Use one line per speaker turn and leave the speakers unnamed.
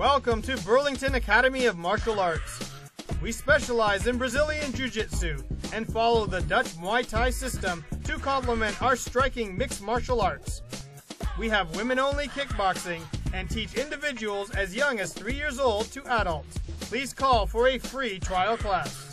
welcome to Burlington Academy of Martial Arts. We specialize in Brazilian Jiu Jitsu and follow the Dutch Muay Thai system to complement our striking mixed martial arts. We have women only kickboxing and teach individuals as young as three years old to adults. Please call for a free trial class.